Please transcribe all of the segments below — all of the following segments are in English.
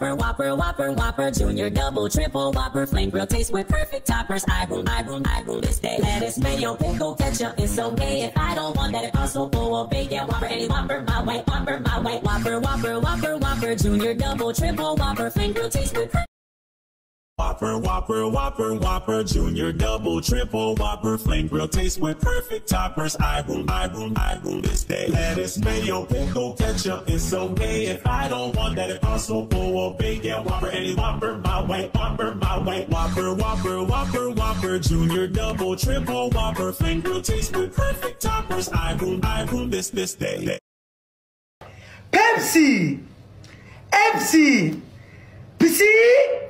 Whopper, Whopper, Whopper, Whopper, Junior, Double, Triple, Whopper, Flame Grill taste with perfect toppers. I boom, I boom, I boom this day. Lettuce, mayo, pickle, ketchup, it's okay. If I don't want that, also full of bacon. Whopper, any Whopper, my way, Whopper, my way. Whopper, Whopper, Whopper, Whopper, Junior, Double, Triple, Whopper, Flame Grill taste with perfect Whopper, Whopper, Whopper, Whopper, Junior, Double, Triple, Whopper, Flame Grill taste with perfect toppers. I boom, I boom, I boom this day. Lettuce, mayo, pickle, ketchup, it's okay. If I don't want that, full of bacon. Whopper, any Whopper, my way, Whopper, my way. Whopper, Whopper, Whopper, Whopper, Junior, Double, Triple, Whopper, Flame Grill taste with perfect toppers. I boom, I boom this this day. Pepsi! MC! PC!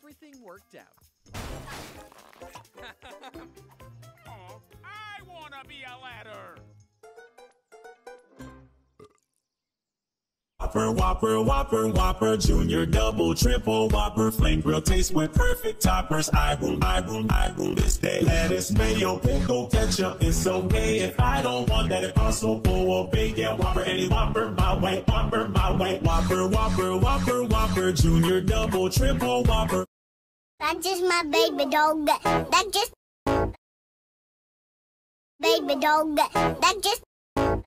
everything worked out. Oh, I want to be a ladder. Whopper, Whopper, Whopper, Whopper, Junior, Double, Triple, Whopper, Flame Grill taste with perfect toppers. I boom, I boom, I boom this day. Lettuce, mayo, pickle, ketchup, it's okay. If I don't want that, it also full of bacon. Whopper, any Whopper, my way, Whopper, my way. Whopper, Whopper, Whopper, Whopper, Junior, Double, Triple, Whopper. That's just my baby dog. That's just baby dog. That's just